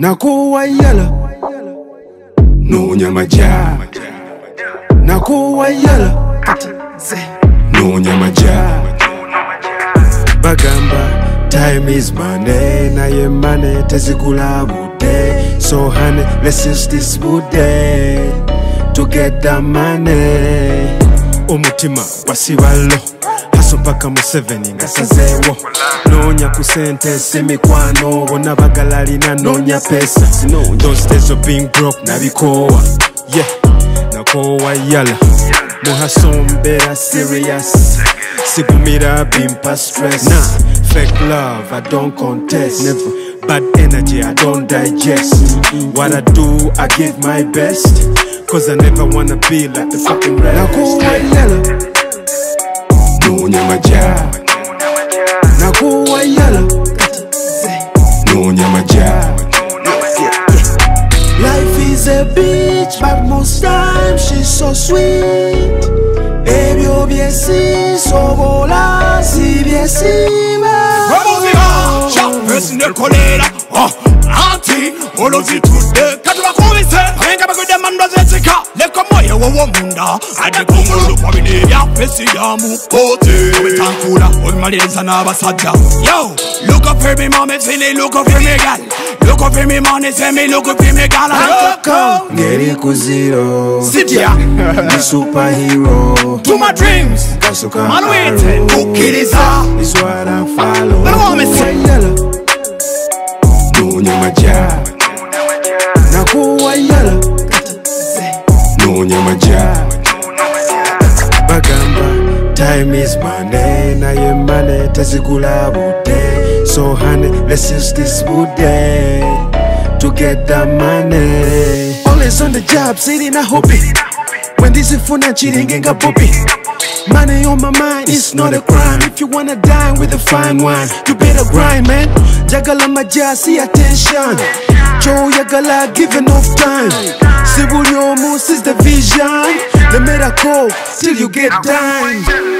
nakuwa yala nunyamaja nakuwa yala nunyamaja bagamba time is money naye money tezigula budde so honey let's use this budde to get the money. Omutima gwasibalo haso paka museveni ngasazeewo noonya ku sente si mikwano bonna bagalalina noonya pesa. Of being broke nabikoowa yeah nakoowa yala. Muhaso mbeera serious. Sigumira bimpa stress. Nah, fake love i don't contest. Never. Bad energy i don't digest. What i do i give my best. Cause i never wanna be like the fucking rest Is a bitch, but most times she's so sweet. Ebyo byesisobola si byesiba Remuzira, sha nekolera anti olozitudde katubakubise abenga bagwidde manda zensika leka moyo wowo munda. Adde kungulu kwabino ebyafesi ya mukozi obitankula obimaliriza n'abasajja yo look up for me mama say me look up for me gal look up for me money say me look up for me gal Koko ngeri ku zero sitya ni superhero. To my dreams. Kasuka manwite arrow. kukkiriza is what I follow. Let me want me say. yala nunyamaja nakoowa yala nunyamaja bagamba time is money. Naye money tezigula budde so honey let's use this budde to get the money always on the job sirina hobby when this is funa chiringenga poppy Money on my mind, it's not a crime. If you wanna dine with a fine wine, you better grind, man. Jagala maja, see attention. Joe Yagala, give enough time. Sibulyo Moose is the vision. The miracle till you get dime.